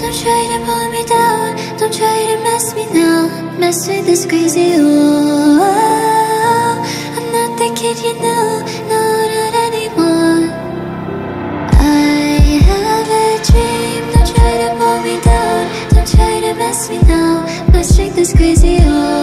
Don't try to pull me down. Don't try to mess me now. Mess with this crazy world. This crazy world.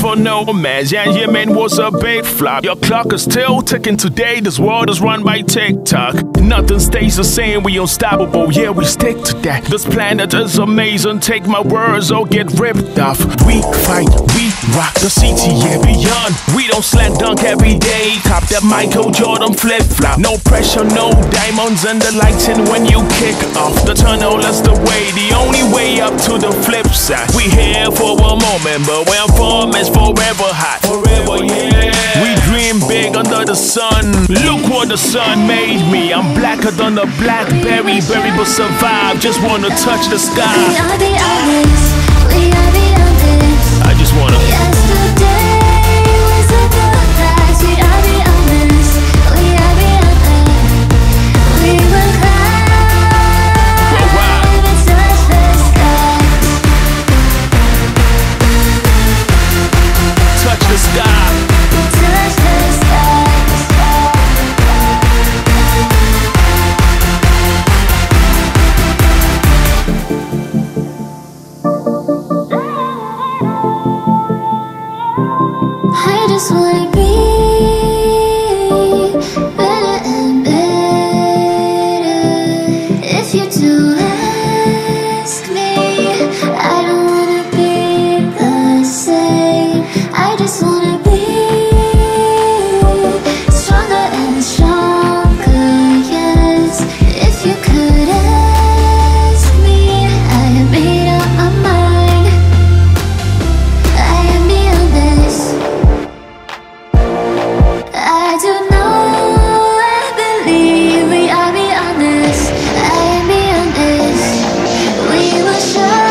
For no man. Yeah, yeah, man was a big flop. Your clock is still ticking today. This world is run by TikTok. Nothing stays the same. We unstoppable. Yeah, we stick to that. This planet is amazing. Take my words or get ripped off. We fight, we rock the city, yeah, beyond. We don't slam dunk every day. Cop that Michael Jordan flip flop. No pressure, no diamonds, and the lights in when you kick off. The tunnel is the way, the only way up to the flip side. We here for a moment, but where I'm forever hot. Forever, yeah. We dream big under the sun. Look what the sun made me. I'm blacker than a blackberry berry, but survive. Just wanna touch the sky. We are beyond this. We are beyond this. I just wanna. pressure.